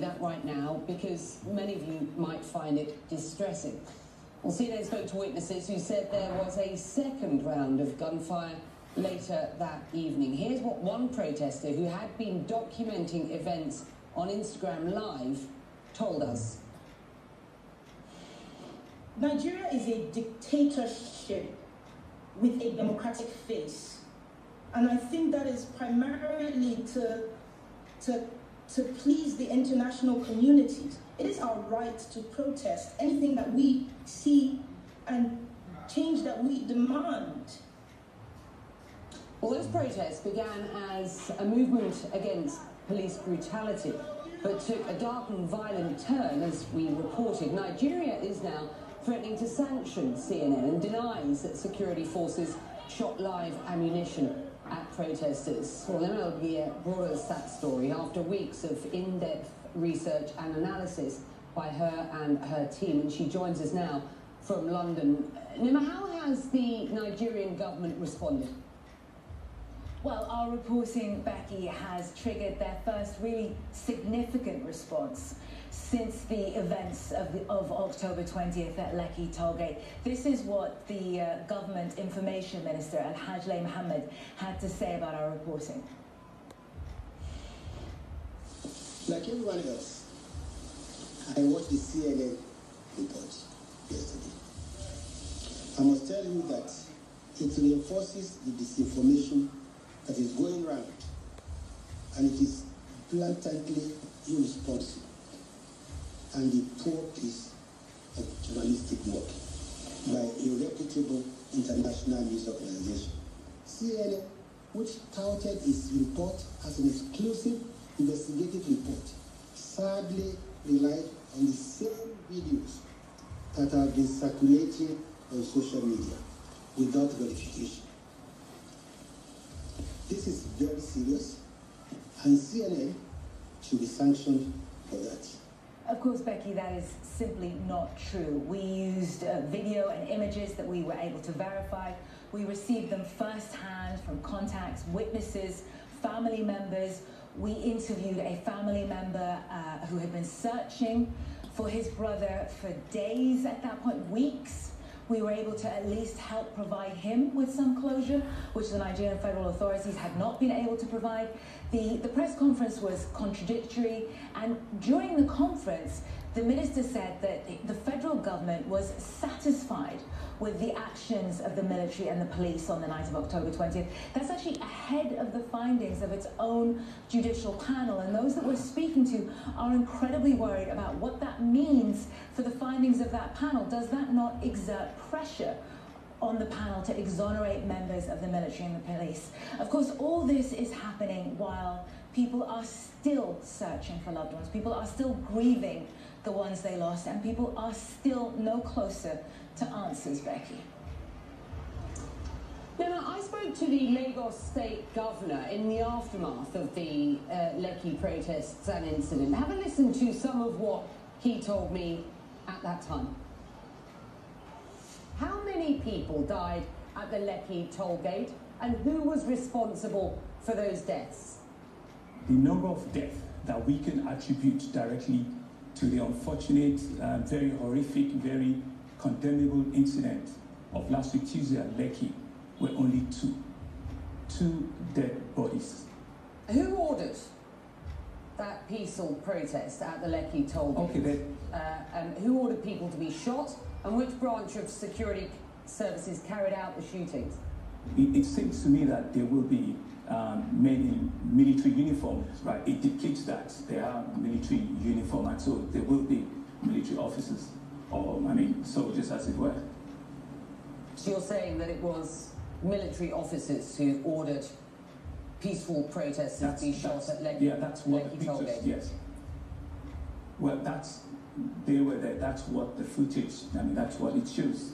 that right now because many of you might find it distressing. Well, CNN spoke to witnesses who said there was a second round of gunfire later that evening. Here's what one protester who had been documenting events on Instagram Live told us. Nigeria is a dictatorship with a democratic face. And I think that is primarily to, to, to please the international communities. It is our right to protest anything that we see and change that we demand. Well, those protests began as a movement against police brutality, but took a dark and violent turn as we reported. Nigeria is now threatening to sanction CNN and denies that security forces shot live ammunition at protesters. Well, Nima Elbagir brought us that story after weeks of in-depth research and analysis by her and her team, and she joins us now from London. Nima, how has the Nigerian government responded? Well, our reporting, Becky, has triggered their first really significant response since the events of, the, of October 20th at Lekki Tollgate. This is what the uh, government information minister, Lai Mohammed, had to say about our reporting. Like everyone else, I watched the CNN report yesterday. I must tell you that it reinforces the disinformation that is going round, and it is blatantly irresponsible and the poor piece of journalistic work by a reputable international news organization. CNN, which touted its report as an exclusive investigative report, sadly relied on the same videos that have been circulating on social media without verification. This is very serious, and CNN should be sanctioned for that. Of course, Becky, that is simply not true. We used uh, video and images that we were able to verify. We received them firsthand from contacts, witnesses, family members. We interviewed a family member uh, who had been searching for his brother for days at that point, weeks we were able to at least help provide him with some closure, which the Nigerian federal authorities had not been able to provide. The, the press conference was contradictory, and during the conference, the minister said that the federal government was satisfied with the actions of the military and the police on the night of October 20th. That's actually ahead of the findings of its own judicial panel. And those that we're speaking to are incredibly worried about what that means for the findings of that panel. Does that not exert pressure on the panel to exonerate members of the military and the police. Of course, all this is happening while people are still searching for loved ones. People are still grieving the ones they lost, and people are still no closer to answers, Becky. Now, I spoke to the Lagos State Governor in the aftermath of the uh, Lekki protests and incident. Have a listen to some of what he told me at that time. How many people died at the Lekki toll gate and who was responsible for those deaths? The number of deaths that we can attribute directly to the unfortunate, uh, very horrific, very condemnable incident of last week Tuesday at Lekki were only two. Two dead bodies. Who ordered that peaceful protest at the Lekki toll? Okay, then. Uh, um, who ordered people to be shot and which branch of security services carried out the shootings? It, it seems to me that there will be um, many military uniforms, right? It depicts that there are military uniform, and so there will be military officers, or I mean, soldiers, as it were. So you're saying that it was military officers who ordered peaceful protesters that's, be shot at Lekki? Yeah, that's what Lekki the pictures. Tollgate. Yes. Well, that's they were there. That's what the footage. I mean, that's what it shows.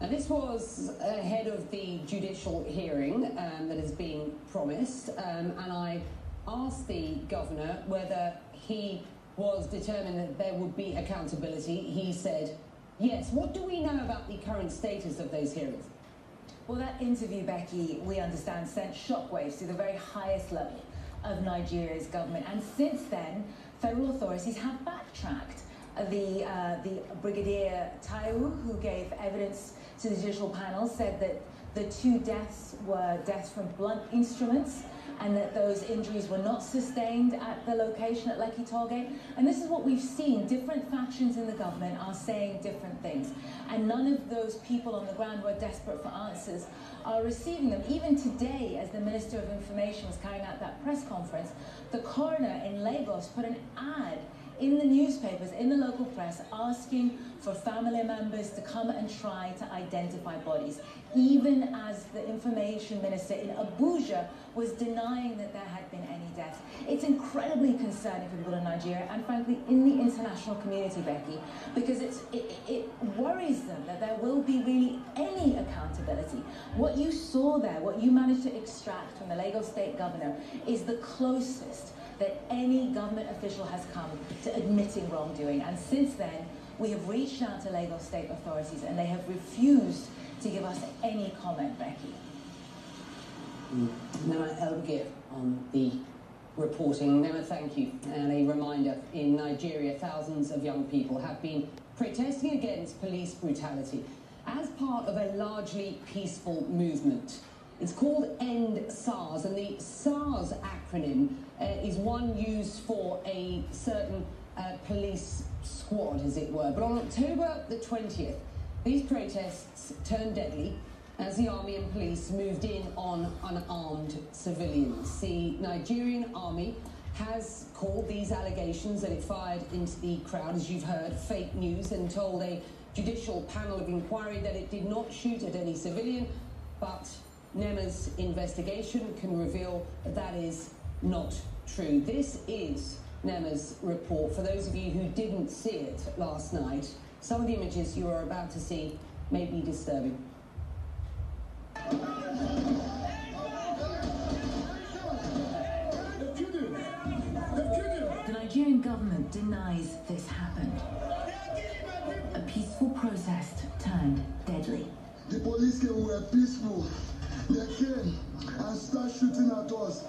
And this was ahead of the judicial hearing um, that has been promised, um, and I asked the governor whether he was determined that there would be accountability. He said, yes. What do we know about the current status of those hearings? Well, that interview, Becky, we understand, sent shockwaves to the very highest level of Nigeria's government. And since then, federal authorities have backtracked. Uh, the, uh, the Brigadier Taiwo, who gave evidence to the judicial panel, said that the two deaths were deaths from blunt instruments and that those injuries were not sustained at the location at Lekki Tollgate. And this is what we've seen. Different factions in the government are saying different things. And none of those people on the ground who are desperate for answers are receiving them. Even today, as the Minister of Information was carrying out that press conference, the coroner in Lagos put an ad in the newspapers, in the local press, asking for family members to come and try to identify bodies, even as the information minister in Abuja was denying that there had been any deaths. It's incredibly concerning for people in Nigeria and frankly in the international community, Becky, because it, it worries them that there will be really any accountability. What you saw there, what you managed to extract from the Lagos state governor is the closest that any government official has come to admitting wrongdoing. And since then, we have reached out to Lagos state authorities and they have refused to give us any comment, Becky. Mm. Nima Elbagir on the reporting. Nima, thank you. And a reminder, in Nigeria, thousands of young people have been protesting against police brutality as part of a largely peaceful movement. It's called End SARS, and the SARS acronym uh, is one used for a certain uh, police squad, as it were. But on October the 20th, these protests turned deadly as the army and police moved in on unarmed civilians. The Nigerian army has called these allegations that it fired into the crowd, as you've heard, fake news and told a judicial panel of inquiry that it did not shoot at any civilian, but Nima's investigation can reveal that that is not true. This is Nima's report. For those of you who didn't see it last night, some of the images you are about to see may be disturbing. The Nigerian government denies this happened. A peaceful protest turned deadly. The police came, we were peaceful. They came and started shooting at us.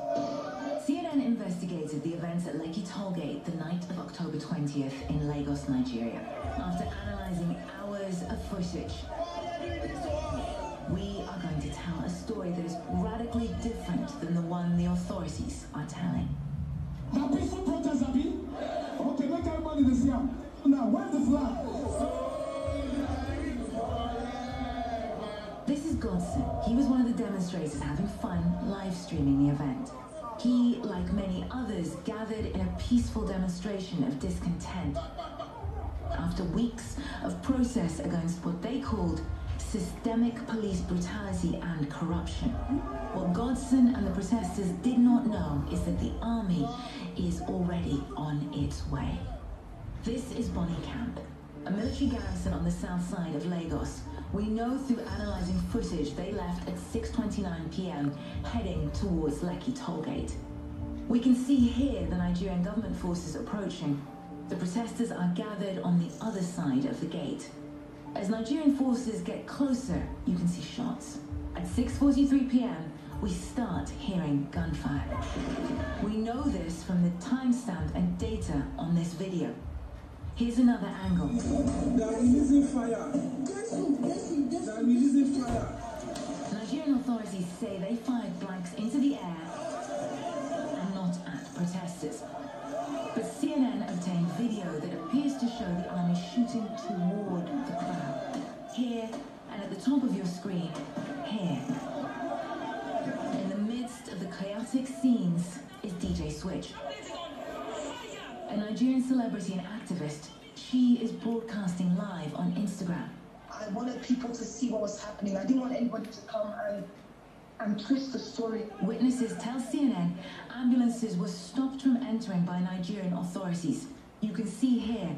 CNN investigated the events at Lekki Tollgate the night of October 20th in Lagos, Nigeria. After analyzing hours of footage, we are going to tell a story that is radically different than the one the authorities are telling. The peaceful protest, Abi? Okay, make everybody this here. Now, where's the flag? This is Godson. He was one of the demonstrators having fun live streaming the event. He, like many others, gathered in a peaceful demonstration of discontent. After weeks of process against what they called systemic police brutality and corruption. What Godson and the protesters did not know is that the army is already on its way. This is Bonny Camp, a military garrison on the south side of Lagos, we know through analysing footage they left at 6.29 p.m. heading towards Lekki Tollgate. We can see here the Nigerian government forces approaching. The protesters are gathered on the other side of the gate. As Nigerian forces get closer, you can see shots. At 6.43 p.m., we start hearing gunfire. We know this from the timestamp and data on this video. Here's another angle. They are releasing fire. They are releasing fire. Nigerian authorities say they fired blanks into the I wanted people to see what was happening. I didn't want anybody to come and and twist the story. Witnesses tell CNN ambulances were stopped from entering by Nigerian authorities. You can see here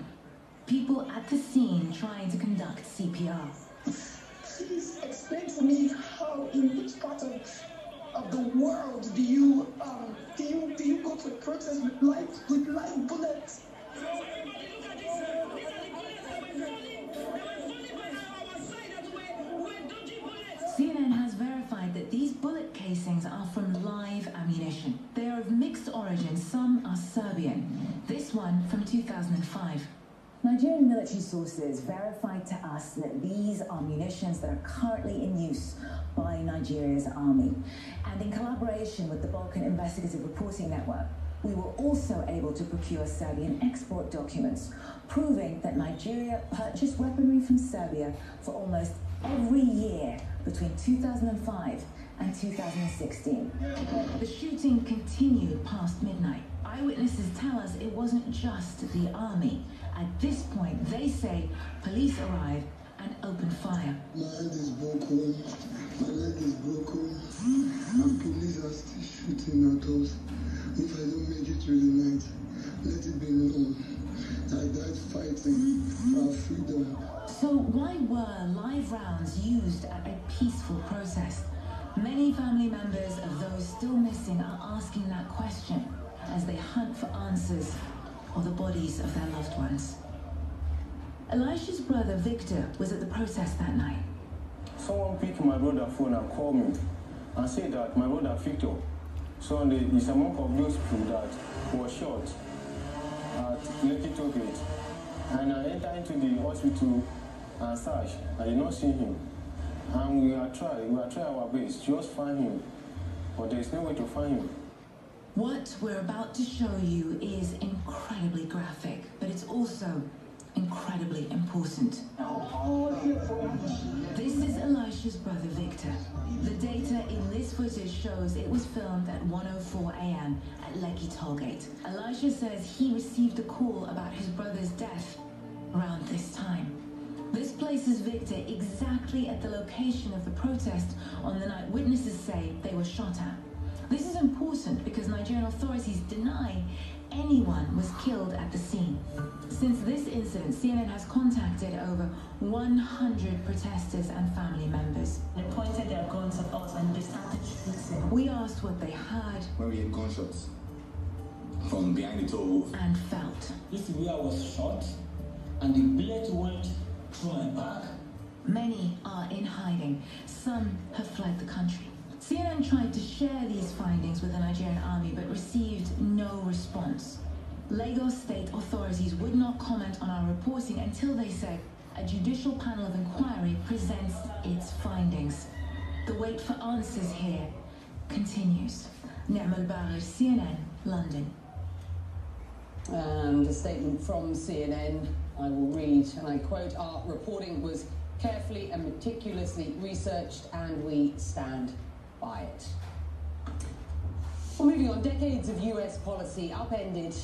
people at the scene trying to conduct CPR. Please explain to me how, in which part of of the world do you um, do you do you go to a protest with live with live bullets? CNN has verified that these bullet casings are from live ammunition. They are of mixed Serbian. This one from 2005. Nigerian military sources verified to us that these are munitions that are currently in use by Nigeria's army. And in collaboration with the Balkan Investigative Reporting Network, we were also able to procure Serbian export documents proving that Nigeria purchased weaponry from Serbia for almost every year between 2005 and 2016. The shooting continued past midnight. Eyewitnesses tell us it wasn't just the army. At this point, they say police arrived and opened fire. My hand is broken, my leg is broken, and police are still shooting at us. If I don't make it through the night, let it be known. I died fighting for our freedom. So why were live rounds used at a peaceful protest? Many family members of those still missing are asking that question as they hunt for answers or the bodies of their loved ones. Elisha's brother Victor was at the protest that night. Someone picked my brother's phone and called me and said that my brother Victor Sunday is among of those people that was shot at Lekki Tollgate. And I entered into the hospital and searched. I did not see him. And we are trying, we are trying our best just find him. But there is no way to find him. What we're about to show you is incredibly graphic, but it's also incredibly important. This is Elisha's brother Victor. The data in this footage shows it was filmed at 1.04 a.m. at Lekki Tollgate. Elisha says he received a call about his brother's death around this time. This places Victor exactly at the location of the protest on the night witnesses say they were shot at. This is important because Nigerian authorities deny anyone was killed at the scene. Since this incident, CNN has contacted over 100 protesters and family members. They pointed their guns at us and they started shooting. We asked what they heard when we heard gunshots from behind the toll and felt. This is where I was shot, and the bullet went through my back. Many are in hiding. Some have fled the country. CNN tried to share these findings with the Nigerian army but received no response. Lagos state authorities would not comment on our reporting until they said a judicial panel of inquiry presents its findings. The wait for answers here continues. Nima Elbagir, CNN, London. And a statement from CNN I will read, and I quote Our reporting was carefully and meticulously researched, and we stand by it. Well, moving on, decades of US policy upended.